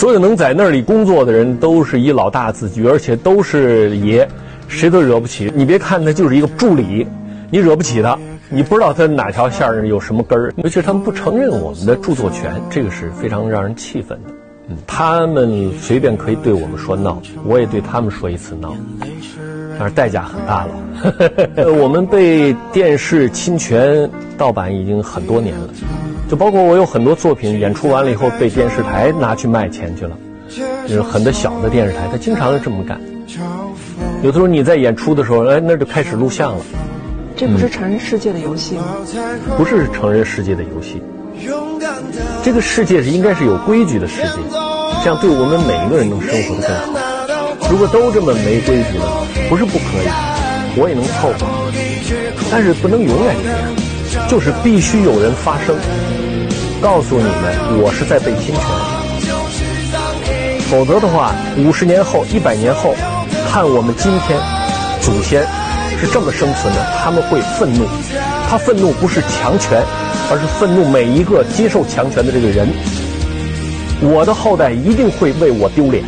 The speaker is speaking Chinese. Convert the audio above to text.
所有能在那里工作的人都是以老大自居，而且都是爷，谁都惹不起。你别看他就是一个助理，你惹不起他。你不知道他哪条线儿有什么根儿，尤其是他们不承认我们的著作权，这个是非常让人气愤的。嗯，他们随便可以对我们说闹，我也对他们说一次闹，但是代价很大了。我们被电视侵权盗版已经很多年了，就包括我有很多作品演出完了以后被电视台拿去卖钱去了，就是很多小的电视台，他经常是这么干。有的时候你在演出的时候，哎，那就开始录像了。这不是成人世界的游戏吗？不是成人世界的游戏，这个世界是应该是有规矩的世界，这样对我们每一个人能生活的更好。如果都这么没规矩呢？不是不可以，我也能凑合，但是不能永远这样，就是必须有人发声，告诉你们我是在被侵权，否则的话，五十年后、一百年后，看我们今天祖先。是这么生存的，他们会愤怒，他愤怒不是强权，而是愤怒每一个接受强权的这个人。我的后代一定会为我丢脸。